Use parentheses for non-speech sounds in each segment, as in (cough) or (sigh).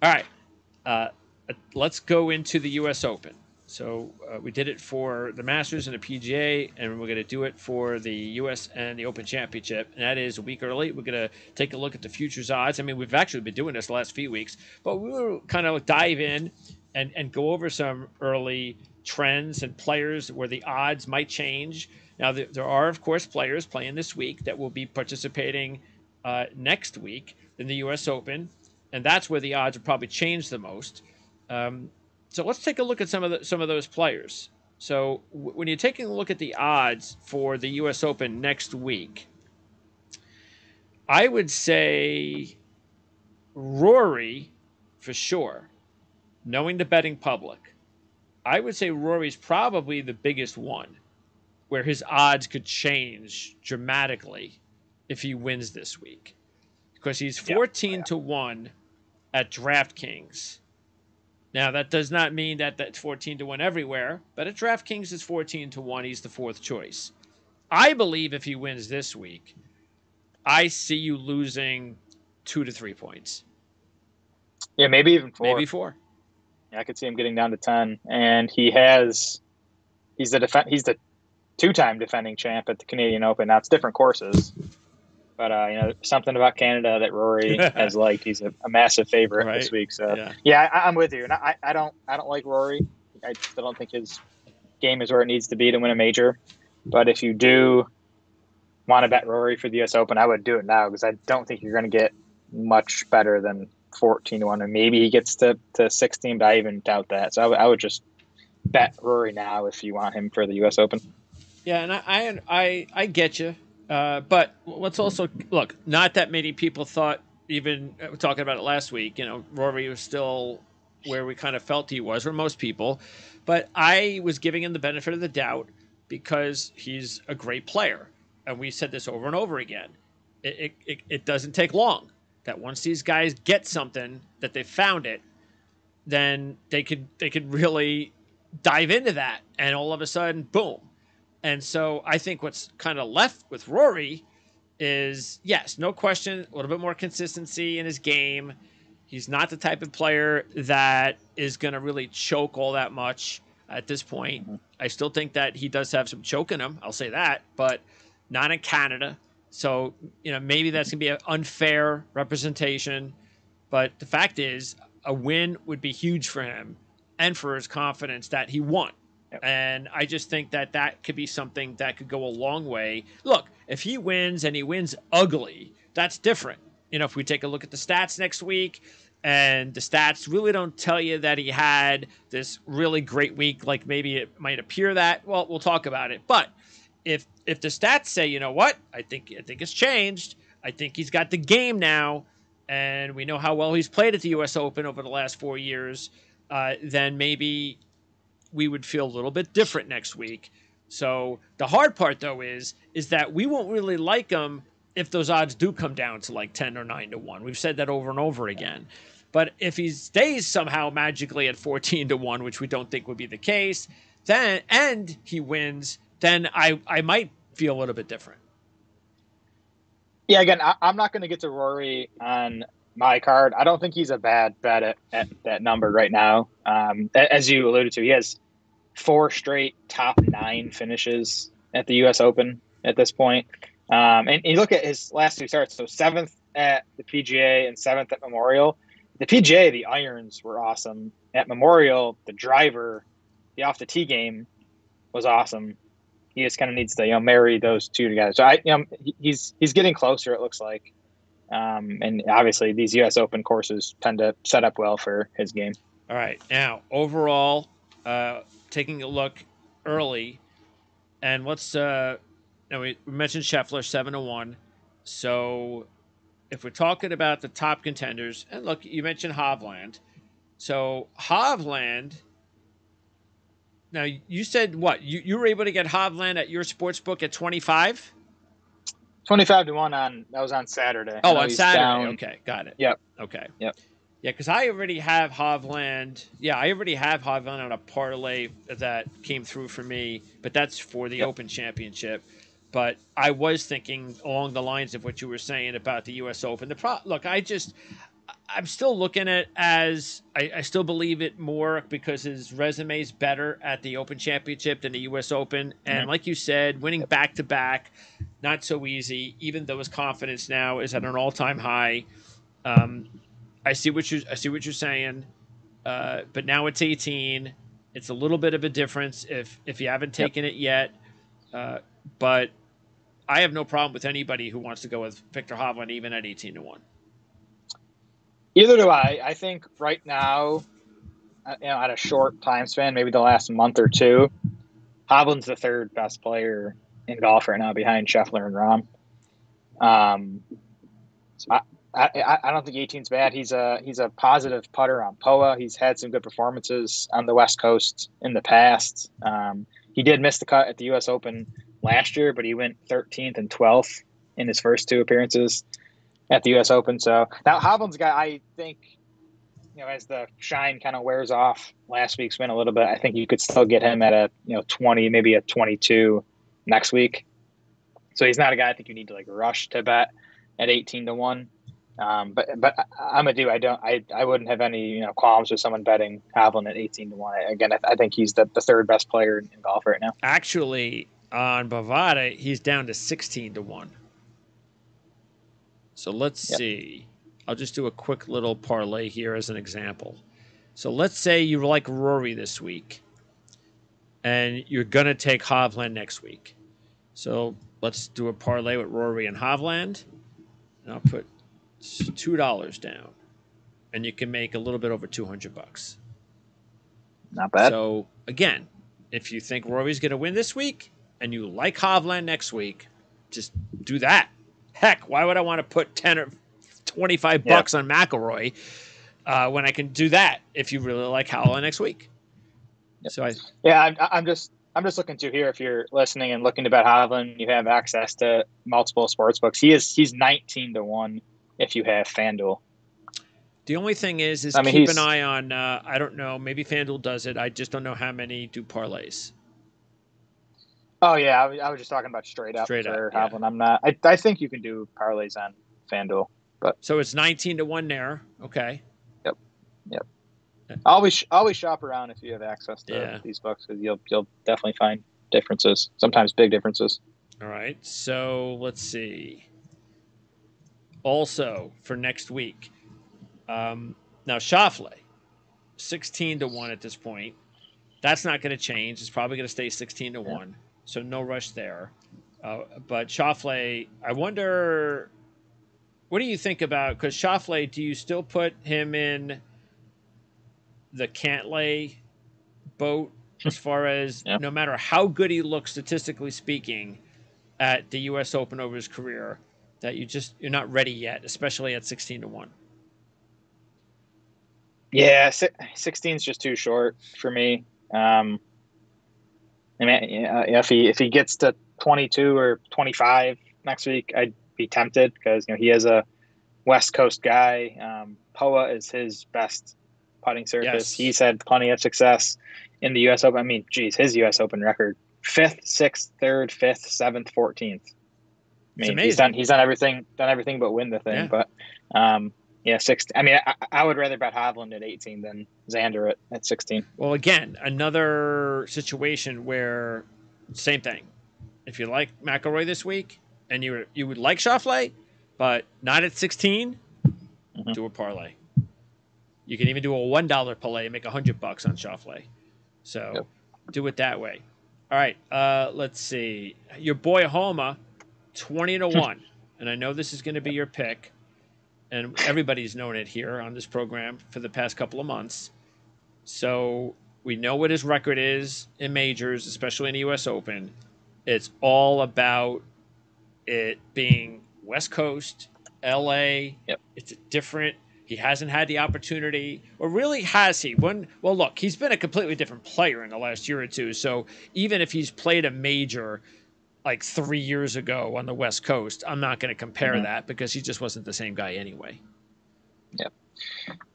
All right. Uh, let's go into the U.S. Open. So uh, we did it for the Masters and the PGA, and we're going to do it for the U.S. and the Open Championship. And that is a week early. We're going to take a look at the futures odds. I mean, we've actually been doing this the last few weeks, but we will kind of dive in and, and go over some early trends and players where the odds might change. Now, there, there are, of course, players playing this week that will be participating uh, next week in the U.S. Open, and that's where the odds will probably change the most. Um, so let's take a look at some of the, some of those players. So w- when you're taking a look at the odds for the U.S. Open next week, I would say Rory for sure. Knowing the betting public, I would say Rory's probably the biggest one, where his odds could change dramatically if he wins this week, because he's fourteen yeah. to one at DraftKings now that does not mean that that's 14 to 1 everywhere, but at DraftKings it's 14 to 1. He's the fourth choice. I believe if he wins this week, I see you losing two to three points. Yeah, maybe even four. Maybe four. Yeah, I could see him getting down to ten. And he has he's the def- he's the two time defending champ at the Canadian Open. Now it's different courses. But uh, you know, something about Canada that Rory (laughs) has liked. He's a, a massive favorite right? this week. So yeah, yeah I, am with you. And I, I don't I don't like Rory. I still don't think his game is where it needs to be to win a major. But if you do want to bet Rory for the U.S. Open, I would do it now because I don't think you're going to get much better than 14 to one, and maybe he gets to, to 16. But I even doubt that. So I, w- I would just bet Rory now if you want him for the U.S. Open. Yeah, and I I I, I get you. Uh, but let's also look. Not that many people thought. Even uh, talking about it last week, you know, Rory was still where we kind of felt he was, or most people. But I was giving him the benefit of the doubt because he's a great player, and we said this over and over again. It, it, it doesn't take long that once these guys get something that they found it, then they could they could really dive into that, and all of a sudden, boom, and so I think what's kind of left with Rory is yes, no question, a little bit more consistency in his game. He's not the type of player that is going to really choke all that much at this point. Mm-hmm. I still think that he does have some choke in him. I'll say that, but not in Canada. So, you know, maybe that's going to be an unfair representation. But the fact is, a win would be huge for him and for his confidence that he won. Yep. And I just think that that could be something that could go a long way. Look, if he wins and he wins ugly, that's different. You know, if we take a look at the stats next week, and the stats really don't tell you that he had this really great week, like maybe it might appear that. Well, we'll talk about it. But if if the stats say, you know what, I think I think it's changed. I think he's got the game now, and we know how well he's played at the U.S. Open over the last four years. Uh, then maybe we would feel a little bit different next week. So the hard part though is is that we won't really like them if those odds do come down to like 10 or 9 to 1. We've said that over and over again. But if he stays somehow magically at 14 to 1, which we don't think would be the case, then and he wins, then I I might feel a little bit different. Yeah, again, I, am not going to get to Rory on my card. I don't think he's a bad bet at, at that number right now. Um, as you alluded to, he has four straight top nine finishes at the U.S. Open at this point. Um, and you look at his last two starts, so seventh at the PGA and seventh at Memorial. The PGA, the irons were awesome. At Memorial, the driver, the off the tee game was awesome. He just kind of needs to you know marry those two together. So I, you know, he's he's getting closer. It looks like. Um, and obviously, these U.S. Open courses tend to set up well for his game. All right. Now, overall, uh, taking a look early, and let's. Uh, now we mentioned Scheffler seven to one. So, if we're talking about the top contenders, and look, you mentioned Hovland. So Hovland. Now you said what? You you were able to get Hovland at your sports book at twenty five. 25 to 1 on that was on Saturday. Oh, on Saturday. Down. Okay, got it. Yep. Okay. Yep. Yeah, because I already have Hovland. Yeah, I already have Hovland on a parlay that came through for me, but that's for the yep. Open Championship. But I was thinking along the lines of what you were saying about the U.S. Open. The pro- look, I just I'm still looking at as I, I, still believe it more because his resume is better at the Open Championship than the U.S. Open, and mm-hmm. like you said, winning back to back, not so easy. Even though his confidence now is at an all time high. Um, I see what you I see what you're saying, uh, but now it's 18. It's a little bit of a difference if if you haven't taken yep. it yet, uh, but I have no problem with anybody who wants to go with Viktor Hovland even at 18 to one. Either do I. I think right now, uh, you know, at a short time span, maybe the last month or two, Hovland's the third best player in golf right now behind Scheffler and Rahm. Um, I, I, I don't think 18's bad. He's a he's a positive putter on POA. He's had some good performances on the West Coast in the past. Um, he did miss the cut at the U.S. Open last year, but he went 13th and 12th in his first two appearances at the U.S. Open. So now Hovland's guy, I think, you know, as the shine kind of wears off last week's win a little bit, I think you could still get him at a you know 20, maybe a 22 next week. So he's not a guy I think you need to like rush to bet at 18 to one. Um, but but I'm a do. I don't. I, I wouldn't have any you know qualms with someone betting Hovland at 18 to one. Again, I, I think he's the, the third best player in, in golf right now. Actually, on Bovada, he's down to 16 to one. So let's yep. see. I'll just do a quick little parlay here as an example. So let's say you like Rory this week and you're going to take Hovland next week. So let's do a parlay with Rory and Hovland. And I'll put $2 down. And you can make a little bit over 200 bucks. Not bad. So again, if you think Rory's going to win this week and you like Hovland next week, just do that. Heck, why would I want to put 10 or 25 yeah. bucks on McIlroy uh, when I can do that if you really like Howell next week? Yep. So I Yeah, I'm, I'm just I'm just looking to here if you're listening and looking to bet Hovland, you have access to multiple sports books. He is he's 19 to 1 if you have FanDuel. The only thing is, is I mean, keep an eye on. Uh, I don't know. Maybe FanDuel does it. I just don't know how many do parlays. Oh yeah, I was, just talking about straight up straight for up, yeah. I'm not. I, I think you can do parlays on FanDuel, but so it's 19 to one there. Okay. Yep. Yep. Always always shop around if you have access to yeah. these books because you'll you'll definitely find differences. Sometimes big differences. All right. So let's see. Also for next week, um, now Schauffele, 16 to one at this point. That's not going to change. It's probably going to stay 16 to yeah. one so no rush there. Uh, but Schauffele, I wonder, what do you think about? Because Schauffele, do you still put him in the Cantlay boat as (laughs) far as yeah. no matter how good he looks statistically speaking at the U.S. Open over his career, that you just you're not ready yet, especially at sixteen to one. Yeah, sixteen is just too short for me. Um, I mean, if he if he gets to 22 or 25 next week, I'd be tempted because you know he is a West Coast guy. Um, Poa is his best putting surface. Yes. He's had plenty of success in the U.S. Open. I mean, geez, his U.S. Open record: fifth, sixth, third, fifth, seventh, fourteenth. I mean, he's done he's done everything done everything but win the thing. Yeah. But um, yeah, six. I mean, I, I, would rather bet Hovland at 18 than Xander at, at 16. Well, again, another situation where same thing. If you like McIlroy this week and you you would like Schauffele, but not at 16, mm-hmm. do a parlay. You can even do a one dollar parlay and make a hundred bucks on Schauffele. So yep. do it that way. All right, uh, let's see. Your boy Homa, 20 to one, and I know this is going to be your pick and everybody's known it here on this program for the past couple of months. So we know what his record is in majors, especially in the U.S. Open. It's all about it being West Coast, L.A. Yep. It's a different. He hasn't had the opportunity, or really has he? When well, look, he's been a completely different player in the last year or two. So even if he's played a major, like three years ago on the West Coast. I'm not going to compare mm-hmm. that because he just wasn't the same guy anyway. Yeah.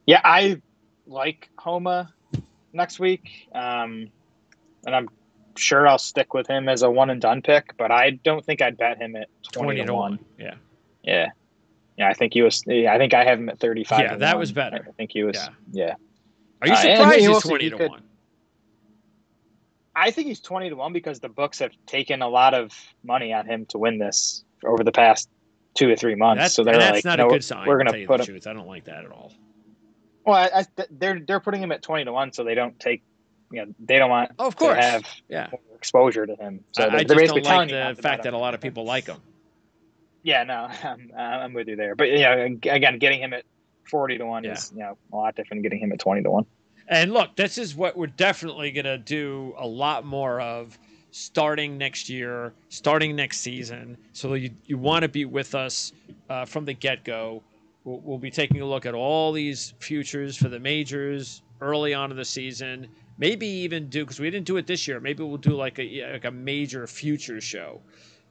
Yeah, I like Homa next week. Um, and I'm sure I'll stick with him as a one and done pick, but I don't think I'd bet him at 20, 20 to 1. 1. Yeah. Yeah. Yeah, I think he was. Yeah, I think I have him at thirty-five. Yeah, that was better. I think he was. Yeah. Yeah. Are you Uh, surprised he he's twenty to could- one? I think he's twenty to one because the books have taken a lot of money on him to win this over the past two or three months. That's, so they're that's like, not no, a good sign. We're going to put the him. I don't like that at all. Well, I, I, they're they're putting him at twenty to one, so they don't take. You know, they don't want Oh, of to course. have yeah. exposure to him. So I, they're, I they're just basically don't like the fact that a lot of people like him. Yeah, no, (laughs) I'm, I'm with you there. But yeah, again, getting him at forty to one Yeah. is you know a lot different than getting him at twenty to one. And look, this is what we're definitely going to do a lot more of starting next year, starting next season. So you, you want to be with us uh, from the get go. We'll, we'll be taking a look at all these futures for the majors early on in the season. Maybe even do, because we didn't do it this year, maybe we'll do like a, like a major future show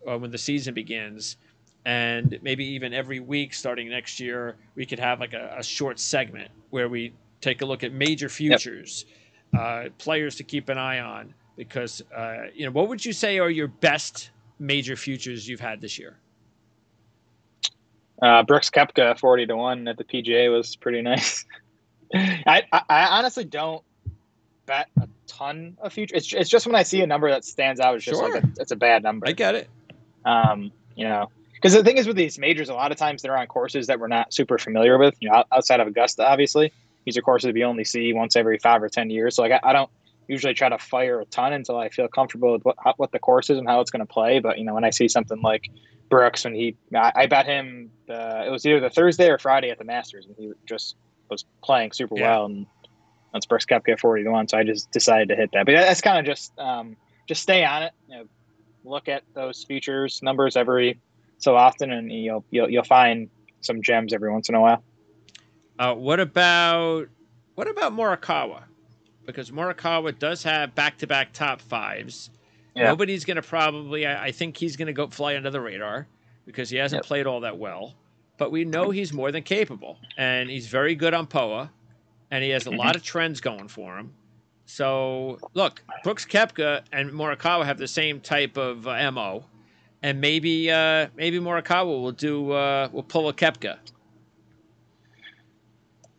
uh, when the season begins. And maybe even every week starting next year, we could have like a, a short segment where we take a look at major futures, uh, players to keep an eye on. Because uh, you know, what would you say are your best major futures you've had this year? Uh, Brooks Koepka forty to one at the PGA was pretty nice. (laughs) I, I I honestly don't bet a ton of futures It's, it's just when I see a number that stands out, it's just Sure. like a, it's a bad number. I get it. Um, you know, because the thing is with these majors, a lot of times they're on courses that we're not super familiar with. You know, outside of Augusta, obviously, these are courses we only see once every five or ten years. So like, I, I don't usually try to fire a ton until I feel comfortable with what how, what the course is and how it's going to play. But you know, when I see something like Brooks, when he, I, I bet him, uh, it was either the Thursday or Friday at the Masters, and he just was playing super Yeah. well, and that's Brooks Koepka at forty to one. So I just decided to hit that. But that's kind of just um, just stay on it. You know, look at those features numbers every so often, and you'll you'll, you'll find some gems every once in a while. Uh, what about what about Morikawa? Because Morikawa does have back-to-back top fives. Yeah. Nobody's going to probably. I, I think he's going to go fly under the radar because he hasn't Yep. played all that well. But we know he's more than capable, and he's very good on Poa, and he has a Mhm. lot of trends going for him. So look, Brooks Koepka and Morikawa have the same type of uh, mo, and maybe uh, maybe Morikawa will do uh, will pull a Koepka.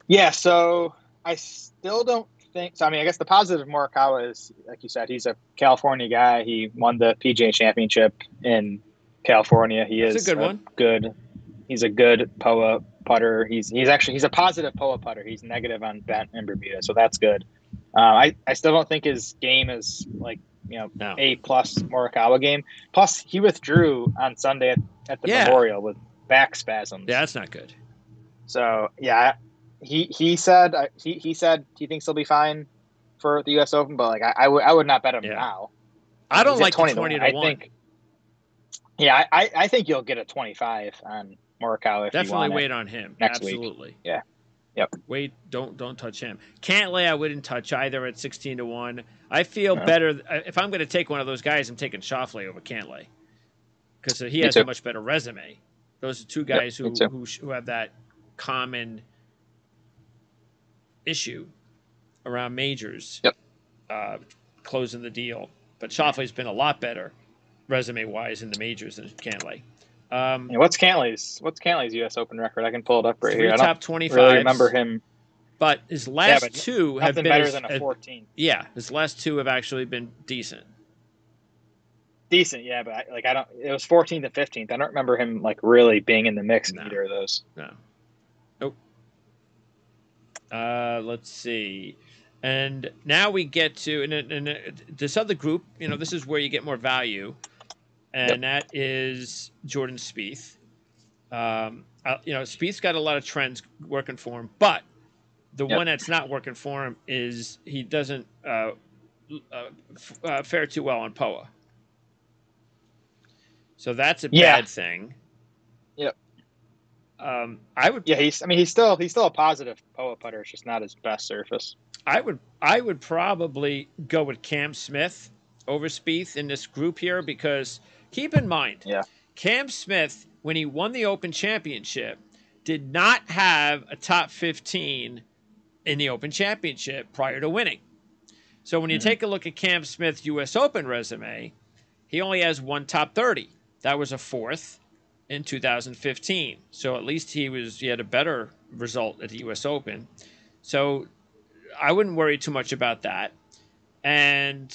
Yeah, so I still don't think. So I mean, I guess the positive of Morikawa is, like you said, he's a California guy. He won the PGA Championship in California. He That's a is good one. Good. He's a good POA putter. He's he's actually he's a positive POA putter. He's negative on bent and Bermuda, so that's good. Uh, I I still don't think his game is like you know No. a plus Morikawa game. Plus he withdrew on Sunday at, at the Yeah. Memorial with back spasms. Yeah, that's not good. So yeah, he he said uh, he he said he thinks he'll be fine for the U.S. Open, but like I, I would I would not bet him Yeah. now. I don't He's like 20 the to twenty one. to I one. think. Yeah, I, I- think you'll get a twenty-five on Morikawa if you Definitely wait on him. next week. Absolutely. Yeah. Yep. Wait, don't don't touch him. Cantlay, I wouldn't touch either at sixteen to one. I feel No. better uh, if I'm going to take one of those guys. I'm taking Schauffele over Cantlay because he Me has a much better resume. Those are two guys me who, who who have that common issue around majors. Yep. Uh, closing the deal, but Schauffele's been a lot better resume wise in the majors than Cantlay. Um, Yeah, what's Cantlay's what's Cantlay's U.S. Open record? I can pull it up right three here. I don't top twenty five. really remember him. But his last but two have been better than a uh, fourteen. yeah, his last two have actually been decent. Decent, yeah, but I, like I don't. It was fourteenth and fifteenth. I don't remember him like really being in the mix in either of those. No. Nope. Uh, let's see. And now we get to and, and, and this other group. You know, this is where you get more value, and that is Jordan Spieth. Um, you know, Spieth's got a lot of trends working for him, but the Yep. one that's not working for him is he doesn't uh, uh, f- uh, fare too well on Poa. So that's a Yeah. bad thing. Yep. Um, I would Yeah, he's. I mean, he's still he's still a positive POA putter. It's just not his best surface. I would I would probably go with Cam Smith over Spieth in this group here because keep in mind, Yeah. Cam Smith when he won the Open Championship did not have a top 15 in the Open Championship prior to winning. So when you Mhm. take a look at Cam Smith's US Open resume, he only has one top 30. That was a fourth in 2015. So at least he was he had a better result at the U.S. Open. So I wouldn't worry too much about that. And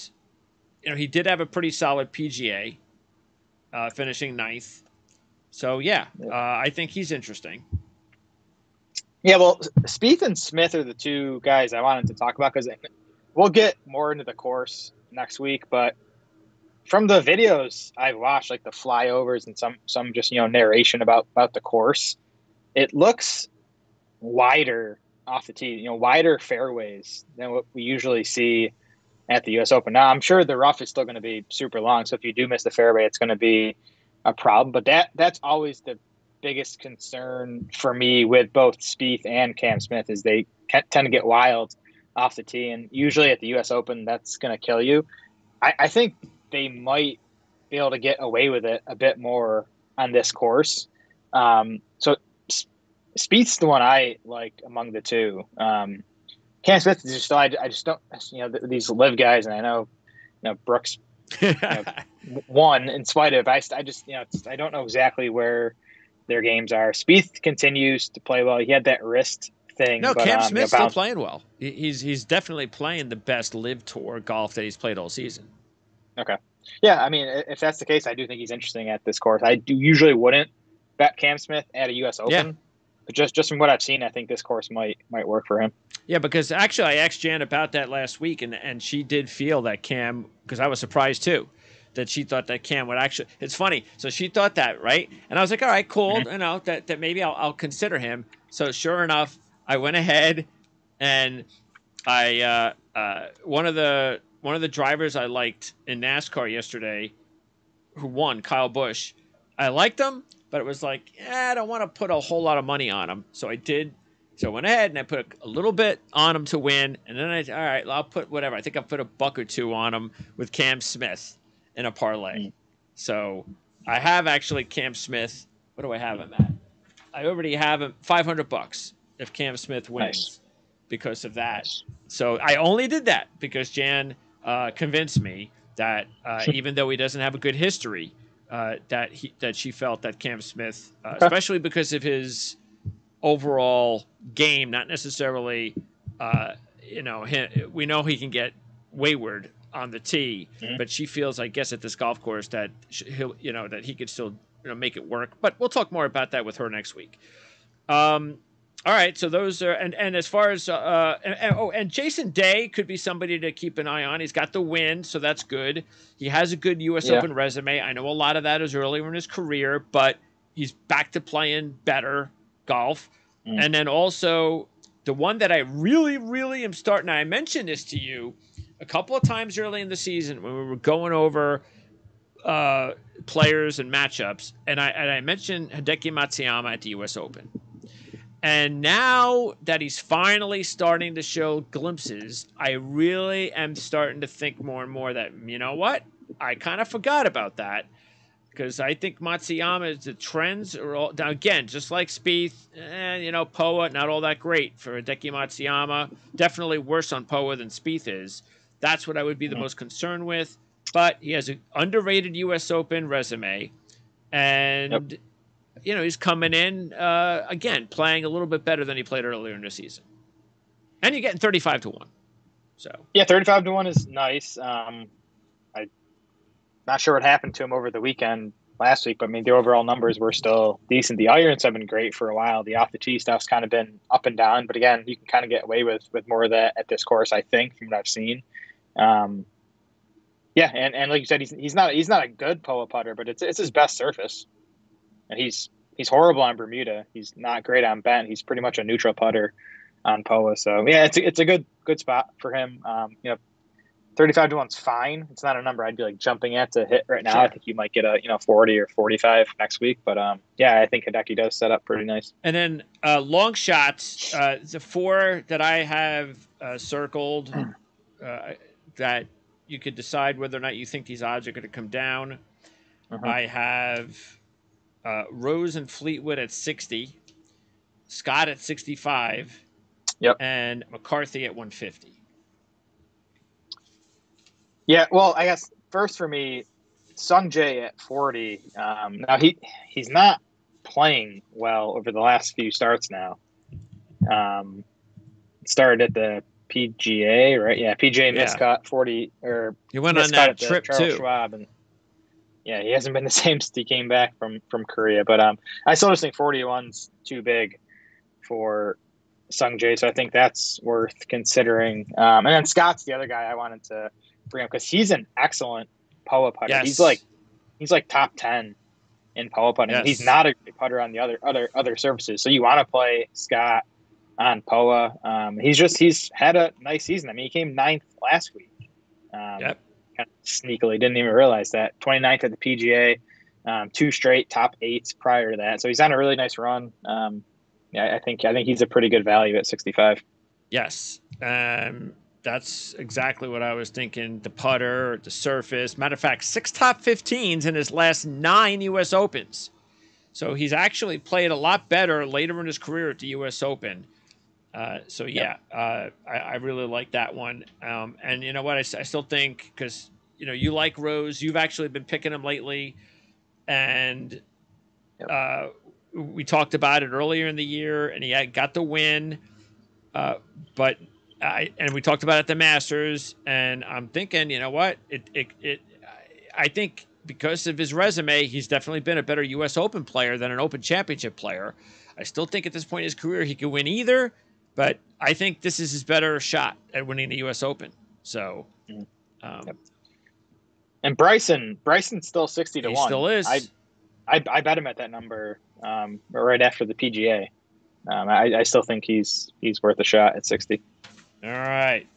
you know he did have a pretty solid PGA, uh, finishing ninth. So yeah, uh, I think he's interesting. Yeah, well, Spieth and Smith are the two guys I wanted to talk about because we'll get more into the course next week. But from the videos I've watched, like the flyovers and some some just you know narration about about the course, it looks wider off the tee, you know, wider fairways than what we usually see at the U.S. Open. Now, I'm sure the rough is still going to be super long, so if you do miss the fairway, it's going to be a problem. But that that's always the biggest concern for me with both Spieth and Cam Smith is they tend to get wild off the tee, and usually at the U.S. Open, that's going to kill you. I, I think they might be able to get away with it a bit more on this course. Um, so Spieth's the one I like among the two. Um, Cam Smith is just I, I just don't you know these LIV guys, and I know you know Brooks you know, (laughs) won in spite of I, I just you know I don't know exactly where their games are. Spieth continues to play well. He had that wrist thing. No, but, Cam um, Smith's still playing well. He's he's definitely playing the best LIV tour golf that he's played all season. Okay. Yeah, I mean, if that's the case, I do think he's interesting at this course. I do usually wouldn't bet Cam Smith at a U.S. Open. But just just from what I've seen, I think this course might might work for him. Yeah, because actually I asked Jan about that last week, and and she did feel that Cam because I was surprised too that she thought that Cam would actually. It's funny. So she thought that, right? And I was like, all right, cool. Mm-hmm. You know that that maybe I'll, I'll consider him. So sure enough, I went ahead and I uh, uh, one of the one of the drivers I liked in NASCAR yesterday, who won, Kyle Busch. I liked him, but it was like, eh, I don't want to put a whole lot of money on him. So I did. So I went ahead and I put a, a little bit on him to win, and then I, all right, I'll put whatever. I think I put a buck or two on him with Cam Smith in a parlay. Mm. So I have actually Cam Smith. What do I have him at? I already have him 500 bucks if Cam Smith wins nice. because of that. So I only did that because Jan uh, convinced me that uh, (laughs) even though he doesn't have a good history, uh, that he that she felt that Cam Smith, uh, especially because of his overall game, not necessarily, uh, you know, he, we know he can get wayward on the tee, mm-hmm. but she feels, I guess, at this golf course that he'll, you know, that he could still, you know, make it work. But we'll talk more about that with her next week. Um, all right, so those are and and as far as uh, uh, and, and, oh, and Jason Day could be somebody to keep an eye on. He's got the win, so that's good. He has a good U.S. Yeah. Open resume. I know a lot of that is earlier in his career, but he's back to playing better golf. Mm. And then also the one that I really, really am starting. I mentioned this to you a couple of times early in the season when we were going over uh, players and matchups, and I and I mentioned Hideki Matsuyama at the U.S. Open. And now that he's finally starting to show glimpses, I really am starting to think more and more that, you know what? I kind of forgot about that because I think Matsuyama, the trends are all now again, just like Spieth, and eh, you know, Poa, not all that great for Hideki Matsuyama. Definitely worse on Poa than Spieth is. That's what I would be the most concerned with. But he has an underrated U.S. Open resume, and yep you know, he's coming in uh, again, playing a little bit better than he played earlier in the season, and you're getting thirty-five to one. So yeah, thirty-five to one is nice. Um, I not sure what happened to him over the weekend last week, but I mean the overall numbers were still decent. The irons have been great for a while. The off the tee stuff's kind of been up and down, but again, you can kind of get away with with more of that at this course, I think, from what I've seen. Um, yeah, and, and like you said, he's he's not he's not a good Poa putter, but it's it's his best surface and he's he's horrible on Bermuda. He's not great on bent. He's pretty much a neutral putter on Poa. So yeah, it's a, it's a good good spot for him. Um, you know, thirty five to one's fine. It's not a number I'd be like jumping at to hit right now. Sure. I think you might get a you know forty or forty five next week. But um, yeah, I think Hideki does set up pretty nice. And then uh, long shots, uh, the four that I have uh, circled uh, that you could decide whether or not you think these odds are going to come down. Uh-huh. I have uh, Rose and Fleetwood at 60, Scott at 65, yep. and McCarthy at 150. Yeah, well, I guess first for me, Sung Jae at 40. Um, now he he's not playing well over the last few starts now. Um, started at the PGA, right? Yeah, PGA Yeah. miscut 40 or He went on miscut that at the trip Charles too. Schwab, and yeah, he hasn't been the (laughs) same since he came back from from Korea. But um, I still just think 41's too big for Sung Jae, so I think that's worth considering. Um, and then Scott's the other guy I wanted to bring up because he's an excellent Poa putter. Yes. He's like he's like top ten in Poa putting. Yes. He's not a great putter on the other other other surfaces. So you want to play Scott on Poa. Um, he's just he's had a nice season. I mean, he came ninth last week. Um, Yep. Kind of sneakily, didn't even realize that. 29th at the PGA, um, two straight top eights prior to that. So he's on a really nice run. Um, yeah, I think I think he's a pretty good value at 65. Yes. Um, that's exactly what I was thinking. The putter, the surface. Matter of fact, six top 15s in his last nine U.S. Opens. So he's actually played a lot better later in his career at the U.S. Open. Uh, so yeah, uh, I, I really like that one. Um, and you know what? I still think because you know you like Rose, you've actually been picking him lately, and Yep. uh, we talked about it earlier in the year, and he had, got the win. Uh, but I and we talked about it at the Masters, and I'm thinking, you know what? It it, it I think because of his resume, he's definitely been a better U.S. Open player than an Open Championship player. I still think at this point in his career he could win either, but I think this is his better shot at winning the U.S. Open. So, Mhm. um, Yep. And Bryson, Bryson's still 60 to he one. still is. I, I I bet him at that number um, right after the PGA. Um, I, I still think he's he's worth a shot at 60. All right.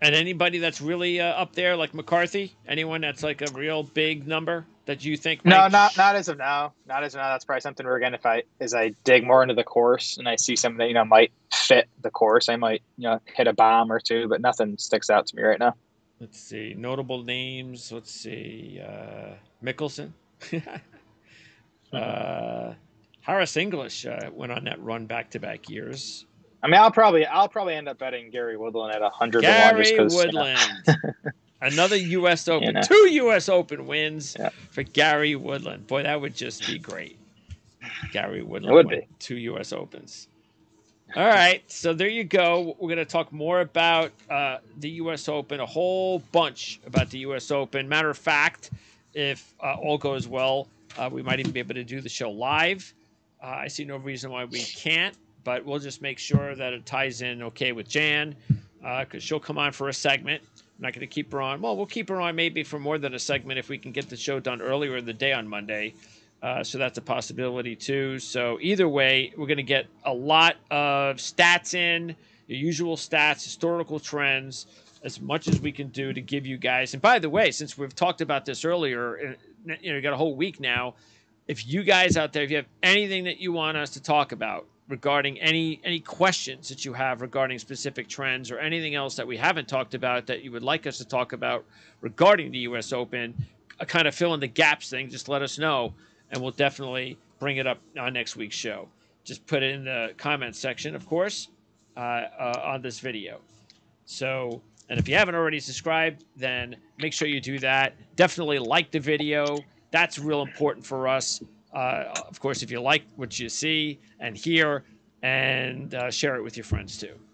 And anybody that's really uh, up there, like McCarthy, anyone that's like a real big number that you think? No, might- not not as of now. Not as of now. That's probably something where again, if I as I dig more into the course and I see something that you know might fit the course, I might you know hit a bomb or two. But nothing sticks out to me right now. Let's see notable names. Let's see uh, Mickelson. (laughs) uh, Harris English uh, went on that run back to back years. I mean, I'll probably I'll probably end up betting Gary Woodland at a hundred to one just Gary 'cause, you know, Woodland. (laughs) Another U.S. Open. You know. Two U.S. Open wins Yeah. for Gary Woodland. Boy, that would just be great. Gary Woodland would be. two U.S. Opens. All right, so there you go. We're going to talk more about uh, the U.S. Open, a whole bunch about the U.S. Open. Matter of fact, if uh, all goes well, uh, we might even be able to do the show live. Uh, I see no reason why we can't, but we'll just make sure that it ties in okay with Jan because she'll come on for a segment. I'm not going to keep her on. Well, we'll keep her on maybe for more than a segment if we can get the show done earlier in the day on Monday. Uh, so that's a possibility too. So either way, we're going to get a lot of stats in, your usual stats, historical trends, as much as we can do to give you guys. And by the way, since we've talked about this earlier, uh, you know, you got a whole week now. If you guys out there, if you have anything that you want us to talk about regarding any any questions that you have regarding specific trends or anything else that we haven't talked about that you would like us to talk about regarding the U.S. Open, a kind of fill in the gaps thing, just let us know, and we'll definitely bring it up on next week's show. Just put it in the comments section, of course, uh, uh, on this video. So, and if you haven't already subscribed, then make sure you do that. Definitely like the video. That's real important for us. Uh, of course, if you like what you see and hear, and uh, share it with your friends too.